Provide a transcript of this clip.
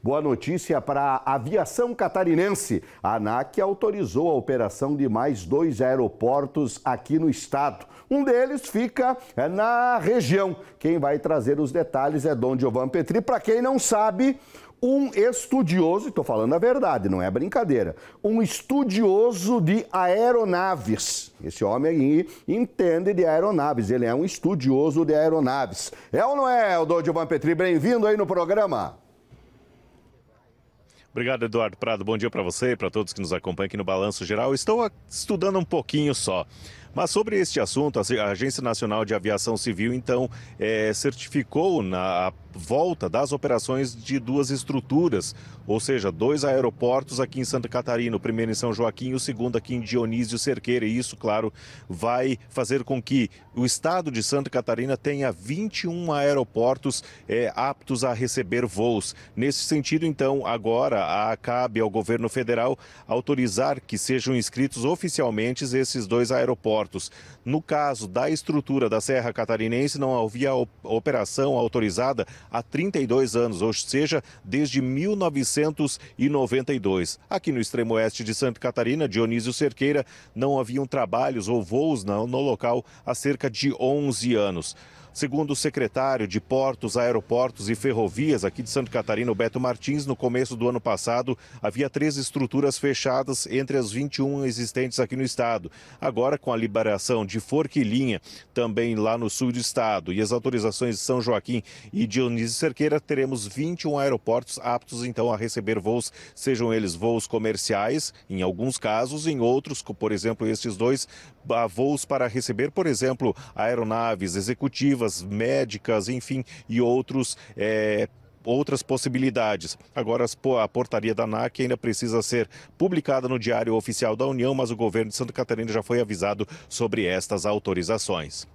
Boa notícia para a aviação catarinense. A ANAC autorizou a operação de mais dois aeroportos aqui no estado. Um deles fica é, na região. Quem vai trazer os detalhes é Dom Giovan Petri. Para quem não sabe, um estudioso, estou falando a verdade, não é brincadeira, um estudioso de aeronaves. Esse homem entende de aeronaves, ele é um estudioso de aeronaves. É ou não é, Dom Giovan Petri? Bem-vindo aí no programa. Obrigado, Eduardo Prado. Bom dia para você e para todos que nos acompanham aqui no Balanço Geral. Estou estudando um pouquinho só. Mas sobre este assunto, a Agência Nacional de Aviação Civil, então, é, certificou na volta das operações de duas estruturas, ou seja, dois aeroportos aqui em Santa Catarina, o primeiro em São Joaquim e o segundo aqui em Dionísio Cerqueira. E isso, claro, vai fazer com que o estado de Santa Catarina tenha 21 aeroportos é, aptos a receber voos. Nesse sentido, então, agora cabe ao governo federal autorizar que sejam inscritos oficialmente esses dois aeroportos. No caso da estrutura da Serra Catarinense, não havia operação autorizada há 32 anos, ou seja, desde 1992. Aqui no extremo oeste de Santa Catarina, Dionísio Cerqueira, não haviam trabalhos ou voos no local há cerca de 11 anos. Segundo o secretário de Portos, Aeroportos e Ferrovias aqui de Santa Catarina, Beto Martins, no começo do ano passado havia três estruturas fechadas entre as 21 existentes aqui no estado. Agora, com a liberação de Forquilinha, também lá no sul do estado, e as autorizações de São Joaquim e Dionísio Cerqueira, teremos 21 aeroportos aptos então a receber voos, sejam eles voos comerciais, em alguns casos, em outros, por exemplo, estes dois, voos para receber, por exemplo, aeronaves executivas, médicas, enfim, e outros. É, outras possibilidades. Agora, a portaria da ANAC ainda precisa ser publicada no Diário Oficial da União, mas o governo de Santa Catarina já foi avisado sobre estas autorizações.